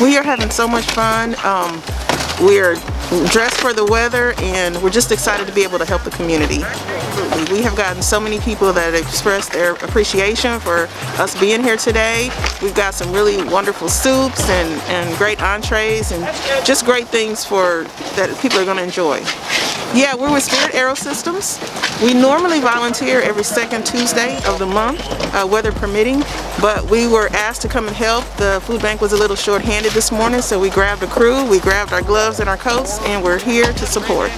We are having so much fun. Um, we're dressed for the weather and we're just excited to be able to help the community. We have gotten so many people that expressed their appreciation for us being here today. We've got some really wonderful soups and, and great entrees and just great things for that people are going to enjoy. Yeah, we're with Spirit AeroSystems. We normally volunteer every second Tuesday of the month, uh, weather permitting, but we were asked to come and help. The food bank was a little short-handed this morning, so we grabbed a crew, we grabbed our gloves and our coats, and we're here to support.